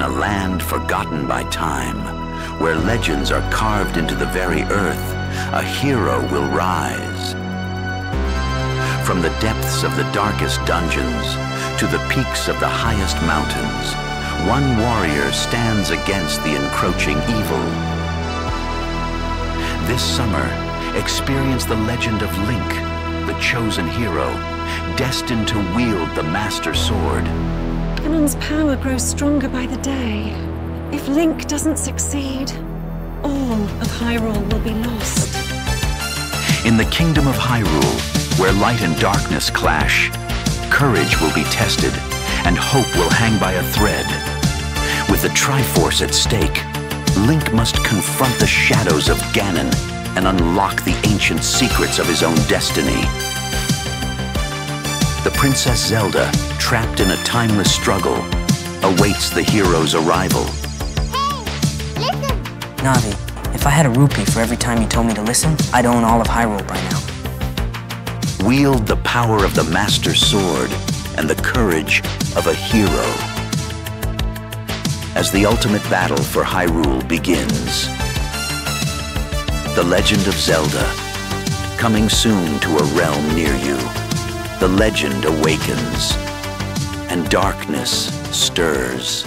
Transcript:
In a land forgotten by time, where legends are carved into the very earth, a hero will rise. From the depths of the darkest dungeons to the peaks of the highest mountains, one warrior stands against the encroaching evil. This summer, experience the legend of Link, the chosen hero, destined to wield the Master Sword. Ganon's power grows stronger by the day. If Link doesn't succeed, all of Hyrule will be lost. In the kingdom of Hyrule, where light and darkness clash, courage will be tested and hope will hang by a thread. With the Triforce at stake, Link must confront the shadows of Ganon and unlock the ancient secrets of his own destiny. The Princess Zelda, trapped in a timeless struggle, awaits the hero's arrival. Hey, listen! Navi, if I had a rupee for every time you told me to listen, I'd own all of Hyrule by now. Wield the power of the Master Sword and the courage of a hero. As the ultimate battle for Hyrule begins. The Legend of Zelda, coming soon to a realm near you. The legend awakens, and darkness stirs.